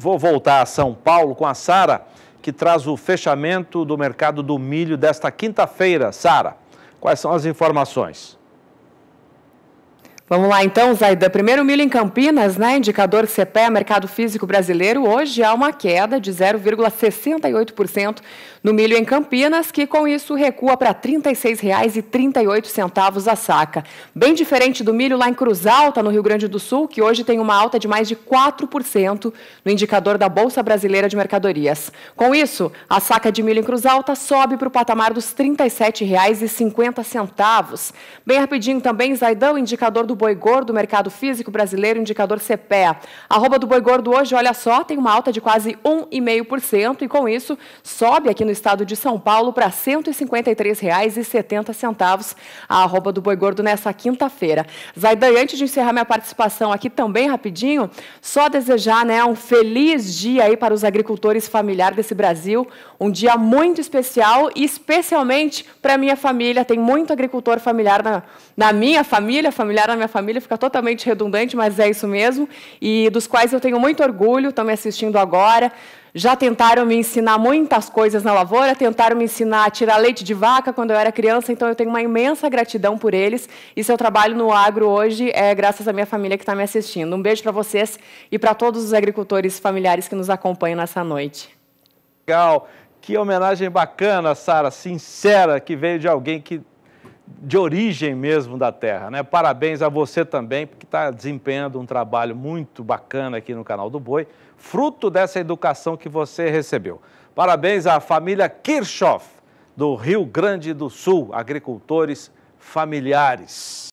Vou voltar a São Paulo com a Sara, que traz o fechamento do mercado do milho desta quinta-feira. Sara, quais são as informações? Vamos lá então, Zaida. Primeiro milho em Campinas, né? Indicador CPE, mercado físico brasileiro, hoje há uma queda de 0,68% no milho em Campinas, que com isso recua para R$ 36,38 a saca. Bem diferente do milho lá em Cruz Alta, no Rio Grande do Sul, que hoje tem uma alta de mais de 4% no indicador da Bolsa Brasileira de Mercadorias. Com isso, a saca de milho em Cruz Alta sobe para o patamar dos R$ 37,50. Bem rapidinho também, Zaidão, indicador do boi gordo, mercado físico brasileiro, indicador CPEA. Arroba do boi gordo hoje, olha só, tem uma alta de quase 1,5% e com isso sobe aqui no estado de São Paulo para R$ 153,70 a arroba do boi gordo nessa quinta-feira. Zaidan, antes de encerrar minha participação aqui também rapidinho, só desejar né, um feliz dia aí para os agricultores familiares desse Brasil, um dia muito especial e especialmente para minha família. Tem muito agricultor familiar na, na minha família, familiar na minha minha família, fica totalmente redundante, mas é isso mesmo, e dos quais eu tenho muito orgulho, estão me assistindo agora. Já tentaram me ensinar muitas coisas na lavoura, tentaram me ensinar a tirar leite de vaca quando eu era criança, então eu tenho uma imensa gratidão por eles. E seu trabalho no agro hoje é graças à minha família que está me assistindo. Um beijo para vocês e para todos os agricultores familiares que nos acompanham nessa noite. Legal, que homenagem bacana, Sara, sincera, que veio de alguém que de origem mesmo da terra. Né? Parabéns a você também, porque está desempenhando um trabalho muito bacana aqui no canal do Boi, fruto dessa educação que você recebeu. Parabéns à família Kirchhoff, do Rio Grande do Sul, agricultores familiares.